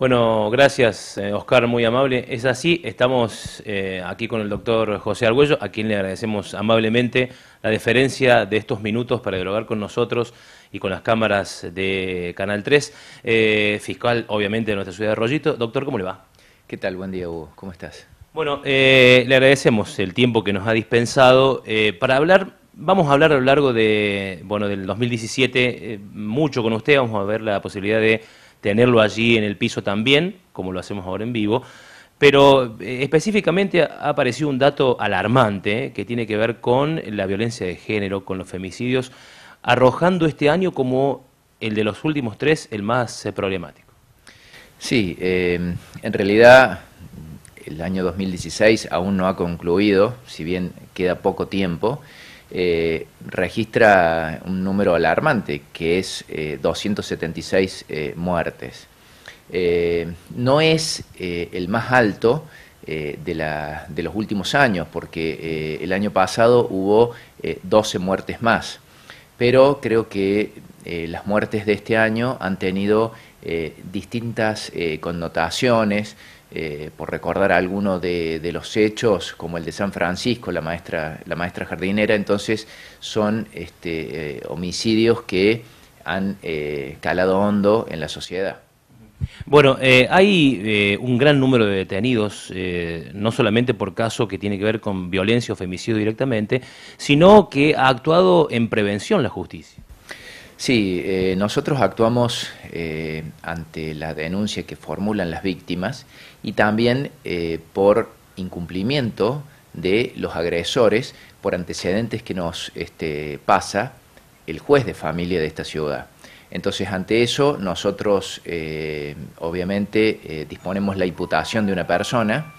Bueno, gracias eh, Oscar, muy amable. Es así, estamos eh, aquí con el doctor José Argüello, a quien le agradecemos amablemente la deferencia de estos minutos para dialogar con nosotros y con las cámaras de Canal 3, eh, fiscal obviamente de nuestra ciudad de Rollito. Doctor, ¿cómo le va? ¿Qué tal? Buen día, Hugo. ¿Cómo estás? Bueno, le agradecemos el tiempo que nos ha dispensado para hablar Vamos a hablar a lo largo de, bueno, del 2017 mucho con usted, vamos a ver la posibilidad de tenerlo allí en el piso también, como lo hacemos ahora en vivo. Pero eh, específicamente ha aparecido un dato alarmante eh, que tiene que ver con la violencia de género, con los femicidios, arrojando este año como el de los últimos tres el más eh, problemático. Sí, en realidad el año 2016 aún no ha concluido, si bien queda poco tiempo. Eh, registra un número alarmante, que es 276 eh, eh, muertes. no es el más alto de, los últimos años, porque el año pasado hubo 12 muertes más, pero creo que las muertes de este año han tenido distintas connotaciones, eh, por recordar algunos de, los hechos, como el de San Francisco, la maestra, la maestra jardinera, entonces son este, eh, homicidios que han eh, calado hondo en la sociedad. Bueno, hay un gran número de detenidos, no solamente por caso que tiene que ver con violencia o femicidio directamente, sino que ha actuado en prevención la justicia. Sí, nosotros actuamos ante la denuncia que formulan las víctimas y también eh, por incumplimiento de los agresores por antecedentes que nos este, pasa el juez de familia de esta ciudad. Entonces, ante eso, nosotros eh, obviamente eh, disponemos la imputación de una persona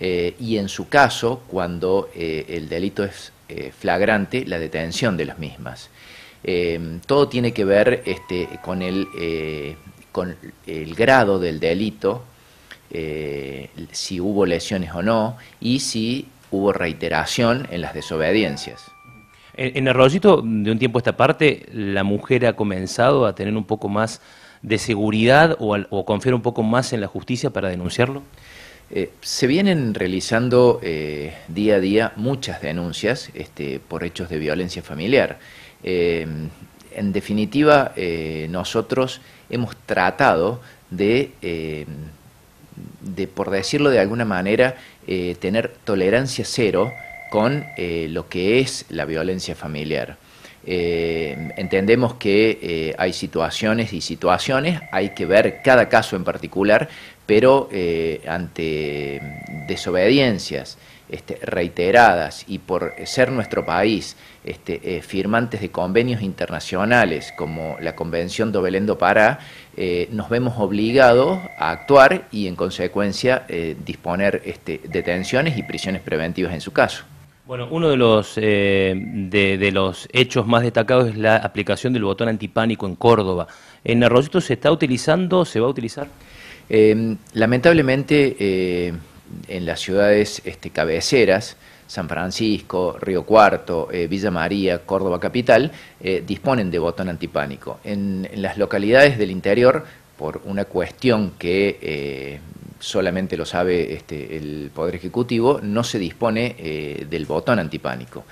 y en su caso, cuando el delito es flagrante, la detención de las mismas. Todo tiene que ver este, con, el, con el grado del delito eh, si hubo lesiones o no y si hubo reiteración en las desobediencias. En, el rollito, de un tiempo a esta parte, la mujer ha comenzado a tener un poco más de seguridad o, o confiar un poco más en la justicia para denunciarlo? Eh, se vienen realizando eh, día a día muchas denuncias este, por hechos de violencia familiar. En definitiva, nosotros hemos tratado de de, por decirlo de alguna manera, eh, tener tolerancia cero con eh, lo que es la violencia familiar. Eh, entendemos que hay situaciones y situaciones, hay que ver cada caso en particular, pero ante desobediencias, este, reiteradas y por ser nuestro país este, eh, firmantes de convenios internacionales como la Convención de Belendo Pará, eh, nos vemos obligados a actuar y en consecuencia eh, disponer este, detenciones y prisiones preventivas en su caso. Bueno, uno de los, de, los hechos más destacados es la aplicación del botón antipánico en Córdoba. ¿En Arroyito se está utilizando? ¿Se va a utilizar? lamentablemente en las ciudades este, cabeceras, San Francisco, Río Cuarto, eh, Villa María, Córdoba Capital, eh, disponen de botón antipánico. En, las localidades del interior, por una cuestión que eh, solamente lo sabe este, el Poder Ejecutivo, no se dispone del botón antipánico.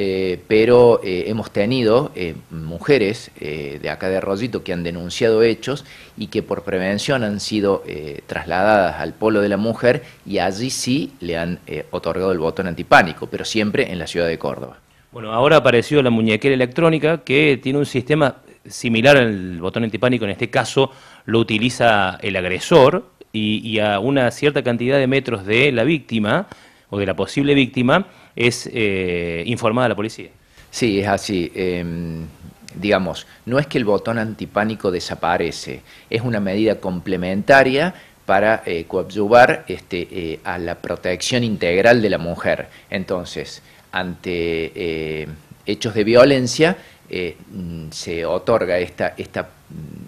Eh, pero eh, hemos tenido eh, mujeres de acá de Arroyito que han denunciado hechos y que por prevención han sido trasladadas al polo de la mujer y allí sí le han otorgado el botón antipánico, pero siempre en la ciudad de Córdoba. Bueno, ahora apareció la muñequera electrónica que tiene un sistema similar al botón antipánico, en este caso lo utiliza el agresor y a una cierta cantidad de metros de la víctima o de la posible víctima es eh, informada la policía. Sí, es así. Em, digamos, no es que el botón antipánico desaparece, es una medida complementaria para eh, coadyuvar este, eh, a la protección integral de la mujer. Entonces, ante eh, hechos de violencia, mm, se otorga esta, esta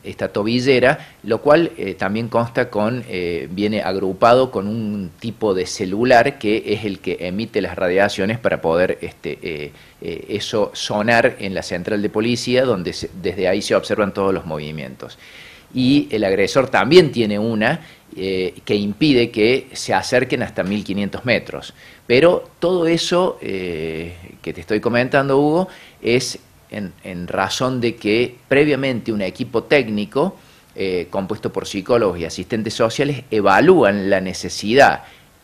esta tobillera, lo cual eh, también consta con, eh, viene agrupado con un tipo de celular que es el que emite las radiaciones para poder este, eh, eso sonar en la central de policía, donde desde ahí se observan todos los movimientos. y el agresor también tiene una que impide que se acerquen hasta 1500 metros. Pero todo eso que te estoy comentando, Hugo, es en, razón de que previamente un equipo técnico compuesto por psicólogos y asistentes sociales evalúan la necesidad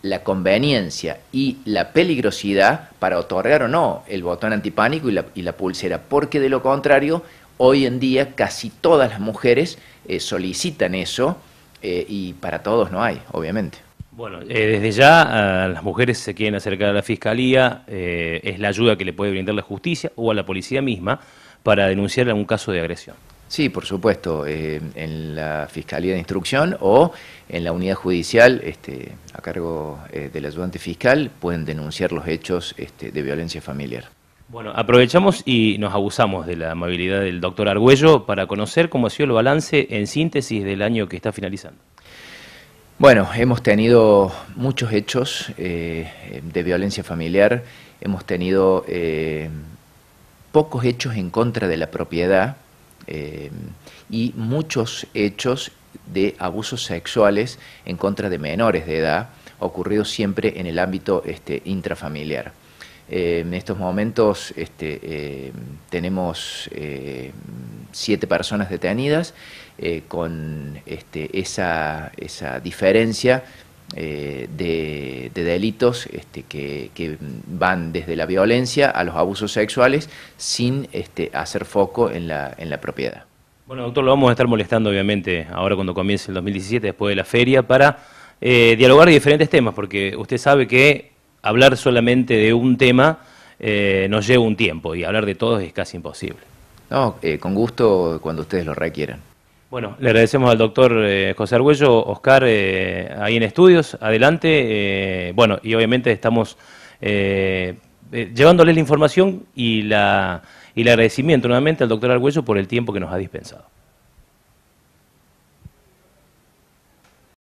la conveniencia y la peligrosidad para otorgar o no el botón antipánico y la, pulsera, porque de lo contrario, hoy en día casi todas las mujeres eh, solicitan eso eh, y para todos no hay, obviamente. Bueno, eh, desde ya las mujeres se quieren acercar a la fiscalía, es la ayuda que le puede brindar la justicia o a la policía misma para denunciar algún caso de agresión. Sí, por supuesto, eh, en la Fiscalía de Instrucción o en la unidad judicial este, a cargo eh, del ayudante fiscal pueden denunciar los hechos este, de violencia familiar. Bueno, aprovechamos y nos abusamos de la amabilidad del doctor Argüello para conocer cómo ha sido el balance en síntesis del año que está finalizando. Bueno, hemos tenido muchos hechos eh, de violencia familiar, hemos tenido pocos hechos en contra de la propiedad, eh, y muchos hechos de abusos sexuales en contra de menores de edad, ocurridos siempre en el ámbito este, intrafamiliar. Eh, en estos momentos este, eh, tenemos siete personas detenidas con este, esa, esa diferencia eh, de, delitos este, que, van desde la violencia a los abusos sexuales sin este, hacer foco en la, en la propiedad. Bueno, doctor, lo vamos a estar molestando obviamente ahora cuando comience el 2017, después de la feria, para eh, dialogar de diferentes temas, porque usted sabe que hablar solamente de un tema eh, nos lleva un tiempo y hablar de todos es casi imposible. No, con gusto cuando ustedes lo requieran. Bueno, le agradecemos al doctor eh, José Argüello, Oscar, eh, ahí en estudios, adelante. Eh, bueno, y obviamente estamos llevándole la información y, la, y el agradecimiento nuevamente al doctor Argüello por el tiempo que nos ha dispensado.